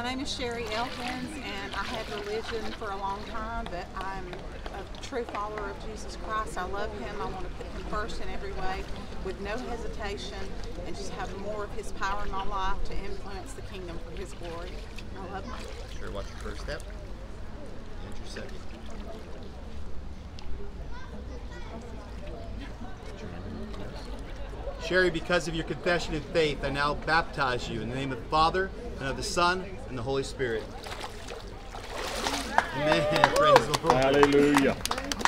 My name is Sherry Elkins, and I had religion for a long time, but I'm a true follower of Jesus Christ. I love Him. I want to put Him first in every way with no hesitation and just have more of His power in my life to influence the kingdom for His glory. I love Him. Sure, watch your first step and your second. Sherry, because of your confession of faith, I now baptize you in the name of the Father, and of the Son, and the Holy Spirit. Amen. Praise the Lord. Hallelujah.